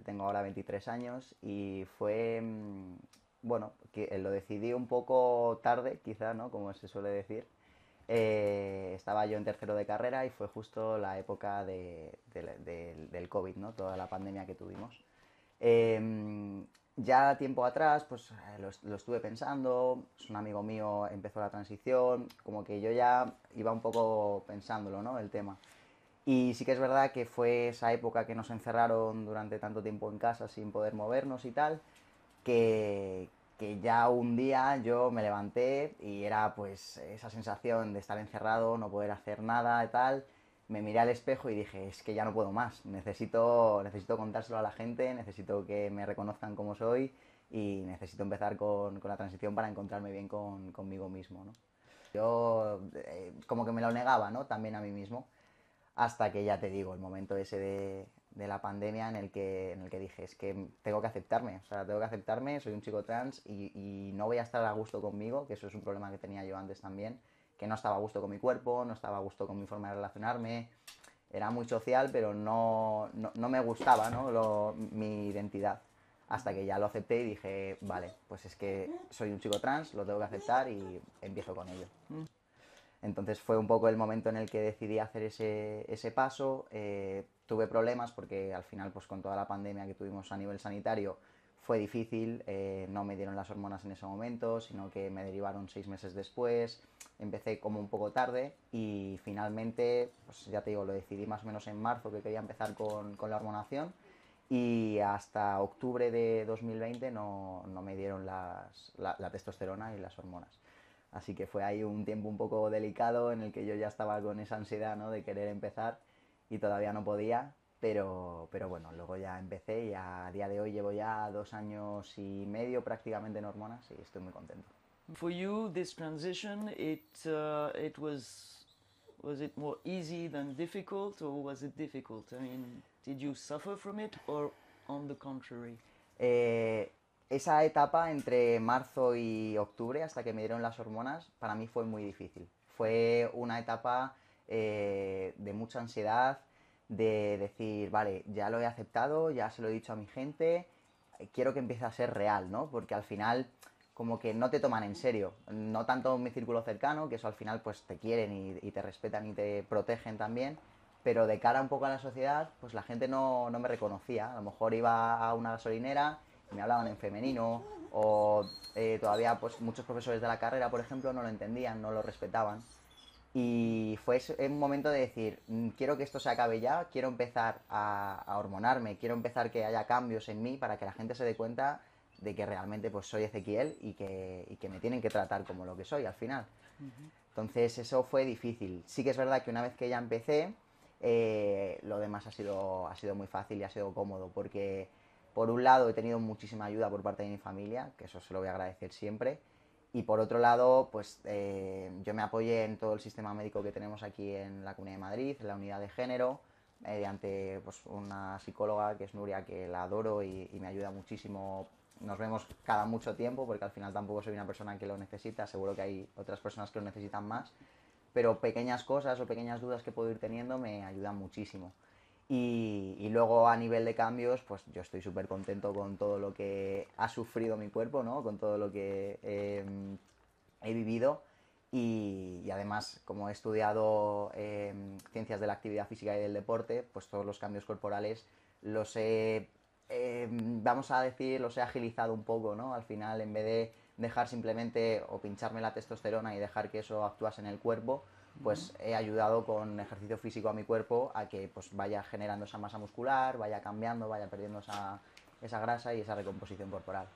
Tengo ahora 23 años y fue, mm, bueno, que lo decidí un poco tarde, quizá, ¿no? Como se suele decir. Eh, estaba yo en tercero de carrera y fue justo la época de- de- de- del COVID, ¿no? Toda la pandemia que tuvimos. Em, ya tiempo atrás, pues eh, lo, lo estuve pensando, pues, un amigo mío empezó la transición, como que yo ya iba un poco pensándolo, ¿no? El tema. Y sí que es verdad que fue esa época que nos encerraron durante tanto tiempo en casa sin poder movernos y tal, que, que ya un día yo me levanté y era pues esa sensación de estar encerrado, no poder hacer nada y tal. Me miré al espejo y dije, es que ya no puedo más, necesito, necesito contárselo a la gente, necesito que me reconozcan como soy y necesito empezar con, con la transición para encontrarme bien con, conmigo mismo, ¿no? Yo eh, como que me lo negaba, ¿no? También a mí mismo hasta que ya te digo, el momento ese de, la pandemia en el, que, en el que dije, es que tengo que aceptarme, o sea, tengo que aceptarme, soy un chico trans y, no voy a estar a gusto conmigo, que eso es un problema que tenía yo antes también, que no estaba a gusto con mi cuerpo, no estaba a gusto con mi forma de relacionarme, era muy social, pero no, no, no me gustaba ¿no? Mi identidad. Hasta que ya lo acepté y dije, vale, pues es que soy un chico trans, lo tengo que aceptar y empiezo con ello. Entonces fue un poco el momento en el que decidí hacer ese, ese paso. Eh, tuve problemas porque al final, pues con toda la pandemia que tuvimos a nivel sanitario, fue difícil. eh, no me dieron las hormonas en ese momento, sino que me derivaron seis meses después. Empecé como un poco tarde y finalmente, pues ya te digo, lo decidí más o menos en marzo que quería empezar con, con la hormonación y hasta octubre de 2020 no, no me dieron las- la, la testosterona y las hormonas. Así que fue ahí un tiempo un poco delicado en el que yo ya estaba con esa ansiedad ¿no? de querer empezar y todavía no podía, pero, pero bueno, luego ya empecé y a día de hoy llevo ya dos años y medio prácticamente en hormonas y estoy muy contento. For you, this transition, it uh, it was was it more easy than difficult, or was it difficult? I mean, did you suffer from it, or on the contrary? Eh, esa etapa entre marzo y octubre, hasta que me dieron las hormonas, para mí fue muy difícil. Fue una etapa eh, de mucha ansiedad, de decir, vale, ya lo he aceptado, ya se lo he dicho a mi gente, quiero que empiece a ser real, ¿no? Porque al final como que no te toman en serio, no tanto mi círculo cercano, que eso al final pues te quieren y, y te respetan y te protegen también, pero de cara un poco a la sociedad, pues la gente no, no me reconocía. A lo mejor iba a una gasolinera me hablaban en femenino, o eh, todavía pues muchos profesores de la carrera, por ejemplo, no lo entendían, no lo respetaban. Y fue un momento de decir, "Mm, quiero que esto se acabe ya, quiero empezar a, a hormonarme, quiero empezar que haya cambios en mí para que la gente se dé cuenta de que realmente pues soy Ezequiel y que, y que me tienen que tratar como lo que soy al final. Entonces eso fue difícil. Sí que es verdad que una vez que ya empecé, eh, lo demás ha sido, ha sido muy fácil y ha sido cómodo, porque por un lado he tenido muchísima ayuda por parte de mi familia, que eso se lo voy a agradecer siempre, y por otro lado, pues eh, yo me apoyé en todo el sistema médico que tenemos aquí en la Comunidad de Madrid, en la unidad de género, mediante pues, una psicóloga que es Nuria, que la adoro y, y me ayuda muchísimo. Nos vemos cada mucho tiempo, porque al final tampoco soy una persona que lo necesita, seguro que hay otras personas que lo necesitan más, pero pequeñas cosas o pequeñas dudas que puedo ir teniendo me ayudan muchísimo. Y, luego a nivel de cambios, pues yo estoy súper contento con todo lo que ha sufrido mi cuerpo, ¿no? Con todo lo que eh, he vivido. Y, además, como he estudiado eh, ciencias de la actividad física y del deporte, pues todos los cambios corporales los he, eh, vamos a decir, los he agilizado un poco, ¿no? Al final, en vez de dejar simplemente o pincharme la testosterona y dejar que eso actuase en el cuerpo, pues he ayudado con ejercicio físico a mi cuerpo a que pues vaya generando esa masa muscular, vaya cambiando, vaya perdiendo esa, esa grasa y esa recomposición corporal.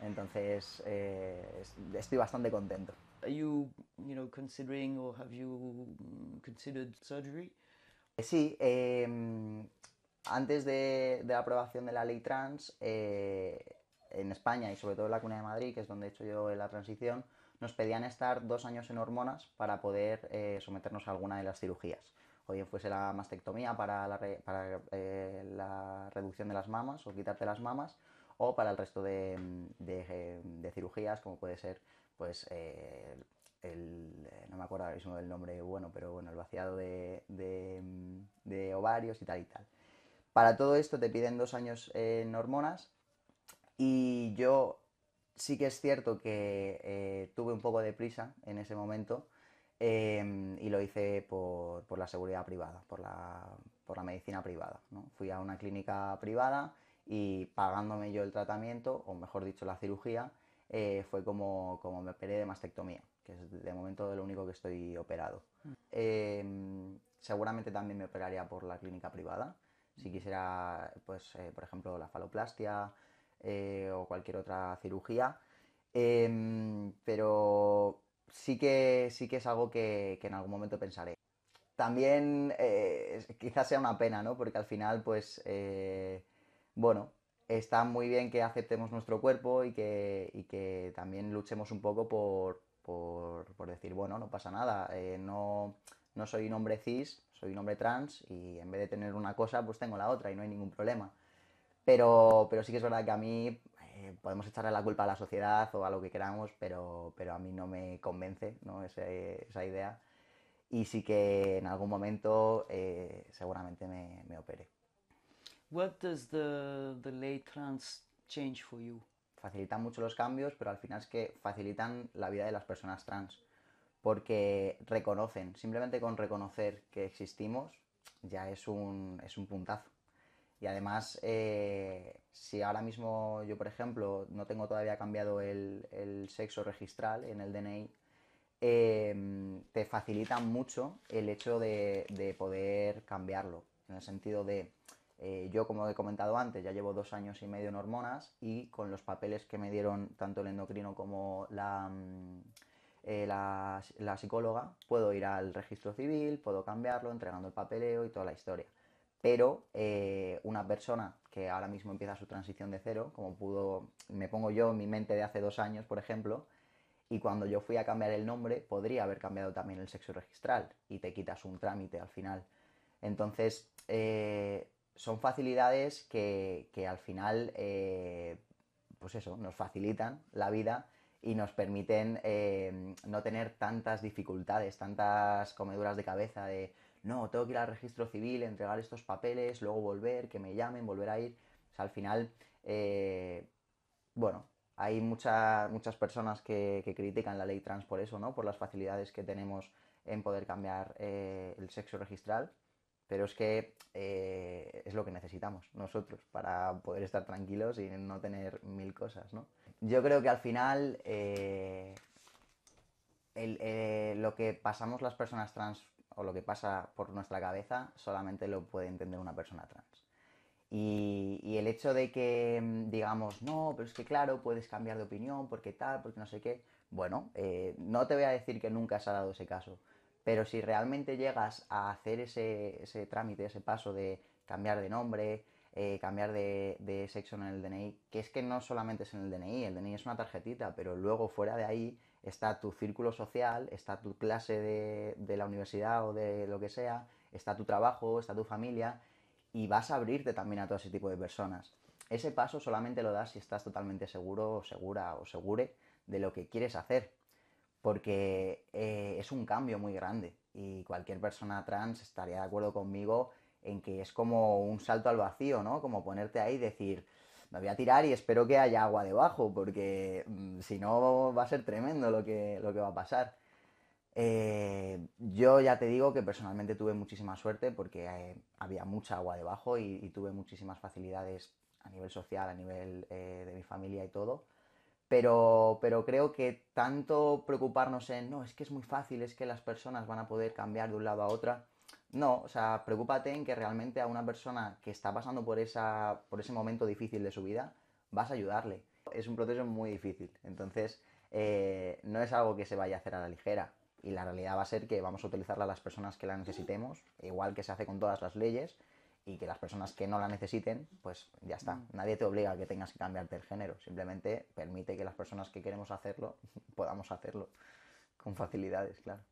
Entonces, eh, es- estoy bastante contento. Are you, you know, considering or have you mm, considered surgery? Eh, Sí, eh, antes de, de la aprobación de la ley trans, eh, en España y sobre todo en la Comunidad de Madrid, que es donde he hecho yo la transición, nos pedían estar dos años en hormonas para poder eh, someternos a alguna de las cirugías. O bien fuese la mastectomía para, eh, la reducción de las mamas o quitarte las mamas, o para el resto de, cirugías, como puede ser pues eh, no me acuerdo ahora mismo del nombre bueno, pero bueno, el vaciado de ovarios y tal y tal. Para todo esto te piden dos años en hormonas y yo sí que es cierto que eh, tuve un poco de prisa en ese momento em, y lo hice por, la seguridad privada, por la, por la medicina privada. ¿no? Fui a una clínica privada y pagándome yo el tratamiento, o mejor dicho la cirugía, eh, fue como, como me operé de mastectomía, que es de momento lo único que estoy operado. Mm. Em, seguramente también me operaría por la clínica privada, si quisiera, pues, eh, por ejemplo, la faloplastia eh, o cualquier otra cirugía. Em, pero sí que, sí que es algo que, en algún momento pensaré. También eh, quizás sea una pena, ¿no? Porque al final, pues, bueno, está muy bien que aceptemos nuestro cuerpo y que, y que también luchemos un poco por, por, por, decir, bueno, no pasa nada, no, no soy un hombre cis, soy un hombre trans y en vez de tener una cosa, pues tengo la otra y no hay ningún problema. Pero, pero sí que es verdad que a mí eh, podemos echarle la culpa a la sociedad o a lo que queramos, pero, pero a mí no me convence ¿no? esa idea. Y sí que en algún momento eh, seguramente me, me opere. What does the, the lay trans change for you? Facilitan mucho los cambios, pero al final es que facilitan la vida de las personas trans porque reconocen, simplemente con reconocer que existimos ya es un, es un puntazo. Y además, eh, si ahora mismo yo, por ejemplo, no tengo todavía cambiado el, sexo registral en el DNI, em, te facilita mucho el hecho de, poder cambiarlo. En el sentido de, eh, yo como he comentado antes, ya llevo dos años y medio en hormonas y con los papeles que me dieron tanto el endocrino como la, mm, eh, la, psicóloga, puedo ir al registro civil, puedo cambiarlo, entregando el papeleo y toda la historia. Pero eh, una persona que ahora mismo empieza su transición de cero, como pudo, me pongo yo en mi mente de hace dos años, por ejemplo, y cuando yo fui a cambiar el nombre, podría haber cambiado también el sexo registral y te quitas un trámite al final. Entonces, eh, son facilidades que, al final, pues eso, nos facilitan la vida y nos permiten eh, no tener tantas dificultades, tantas comeduras de cabeza de, no, tengo que ir al registro civil, entregar estos papeles, luego volver, que me llamen, volver a ir. O sea, al final, eh, bueno, hay muchas personas que, critican la ley trans por eso, ¿no? Por las facilidades que tenemos en poder cambiar eh, el sexo registral. Pero es que es lo que necesitamos nosotros para poder estar tranquilos y no tener mil cosas, ¿no? yo creo que al final eh, eh, lo que pasamos las personas trans o lo que pasa por nuestra cabeza solamente lo puede entender una persona trans. Y, el hecho de que mm, digamos, no, pero es que claro, puedes cambiar de opinión, porque tal, porque no sé qué, bueno, eh, no te voy a decir que nunca se ha dado ese caso, pero si realmente llegas a hacer ese, ese trámite, ese paso de cambiar de nombre, eh, cambiar de, sexo en el DNI, que es que no solamente es en el DNI, el DNI es una tarjetita, pero luego fuera de ahí está tu círculo social, está tu clase de, la universidad o de lo que sea, está tu trabajo, está tu familia, y vas a abrirte también a todo ese tipo de personas. Ese paso solamente lo das si estás totalmente seguro o segura o segure de lo que quieres hacer, porque eh, es un cambio muy grande y cualquier persona trans estaría de acuerdo conmigo en que es como un salto al vacío, ¿no? Como ponerte ahí y decir, me voy a tirar y espero que haya agua debajo, porque mm, si no va a ser tremendo lo que, lo que va a pasar. Eh, yo ya te digo que personalmente tuve muchísima suerte porque eh, había mucha agua debajo y, tuve muchísimas facilidades a nivel social, a nivel eh, de mi familia y todo. Pero, pero creo que tanto preocuparnos en, no, es que es muy fácil, es que las personas van a poder cambiar de un lado a otra, no, o sea, preocúpate en que realmente a una persona que está pasando por, esa, por ese momento difícil de su vida, vas a ayudarle. Es un proceso muy difícil, entonces eh, no es algo que se vaya a hacer a la ligera. Y la realidad va a ser que vamos a utilizarla a las personas que la necesitemos, igual que se hace con todas las leyes, y que las personas que no la necesiten, pues ya está. Mm. Nadie te obliga a que tengas que cambiarte el género, simplemente permite que las personas que queremos hacerlo podamos hacerlo con facilidades, claro.